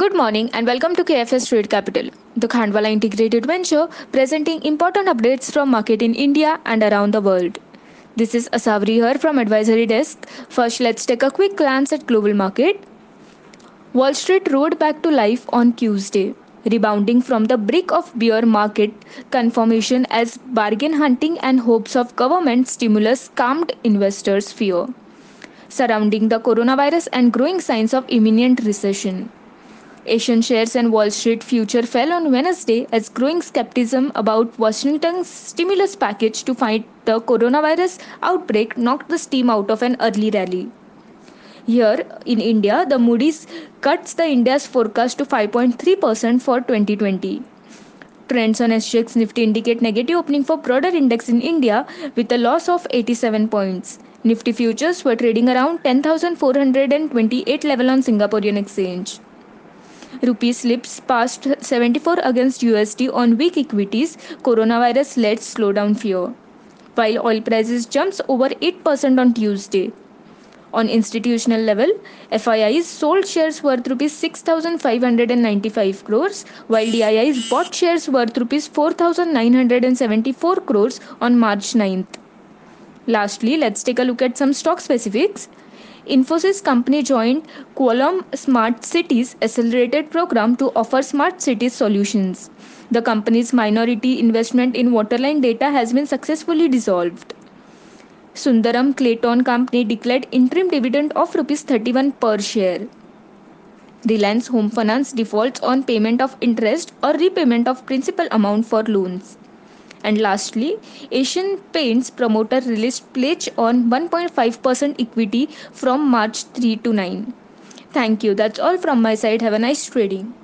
Good morning and welcome to KIFS Trade Capital, the Khandwala integrated venture presenting important updates from market in India and around the world. This is Asawari here from Advisory Desk. First, let's take a quick glance at global market. Wall Street rode back to life on Tuesday, rebounding from the brink of bear market confirmation as bargain hunting and hopes of government stimulus calmed investors' fear surrounding the coronavirus and growing signs of imminent recession. Asian shares and Wall Street future fell on Wednesday as growing skepticism about Washington's stimulus package to fight the coronavirus outbreak knocked the steam out of an early rally. Here in India, the Moody's cuts the India's forecast to 5.3% for 2020. Trends on SGX Nifty indicate negative opening for broader index in India with a loss of 87 points. Nifty futures were trading around 10,428 level on Singaporean exchange. Rupee slips past 74 against USD on weak equities, coronavirus led slowdown fear. While oil prices jumps over 8% on Tuesday. On institutional level, FIIs sold shares worth rupees 6595 crores while DIIs bought shares worth rupees 4974 crores on March 9th. Lastly, let's take a look at some stock specifics. Infosys company joined Qualcomm Smart Cities Accelerator program to offer smart cities solutions. The company's minority investment in Waterline Data has been successfully dissolved. Sundaram Clayton Company declared interim dividend of rupees 31 per share. Reliance Home Finance defaults on payment of interest or repayment of principal amount for loans. And lastly, Asian Paints promoter released pledge on 1.5% equity from March 3 to 9. Thank you. That's all from my side. Have a nice trading.